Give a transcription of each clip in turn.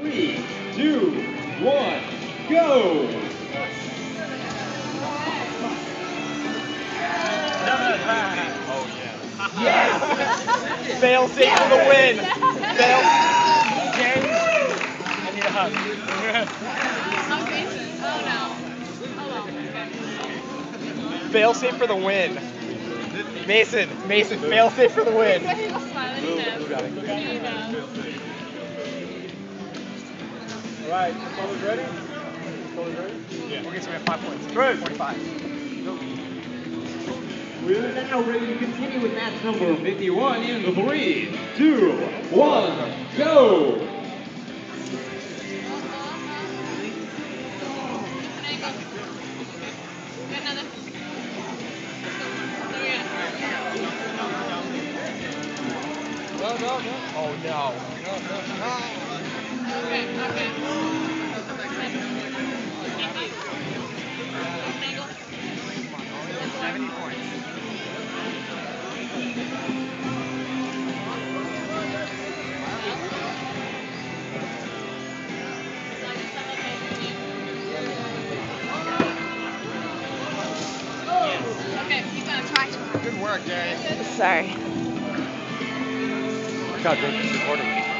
Three, two, one, go! Oh yeah. Yes! Fail safe for the win. Fail. James, I need a hug. Oh no. fail safe for the win. Mason, Mason, fail safe for the win. Alright, fellas ready? Fellas ready? Yeah. We'll get you at five points. Good. 45. We're now ready to continue with match number 51 in the three, two, one, go! No, no, no. Oh no. No, no, no. Okay, okay. 70 points. Okay, keep going. Try. Good work, Gary. Sorry. Look how good this recording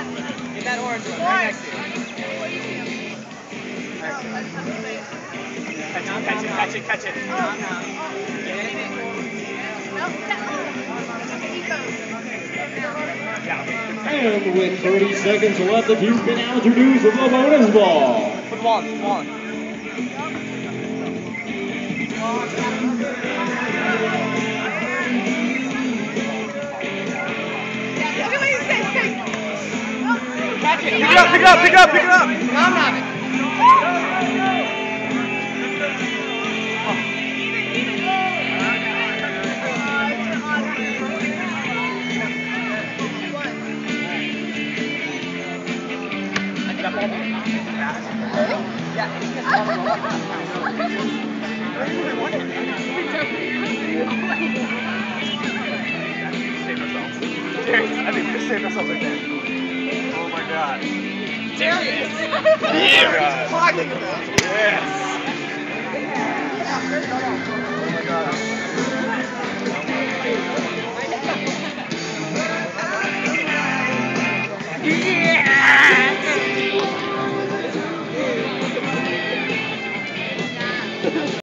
that orange one right next to you. Catch it, catch it, catch it, catch it. And with 30 seconds left, the team can now introduce the bonus ball. Put the ball pick it up, pick it up, pick it up, pick it up. Nom nom it. That I think we just saved ourselves. Oh my God. Darrius! yeah! Talking. Yes! Oh my God.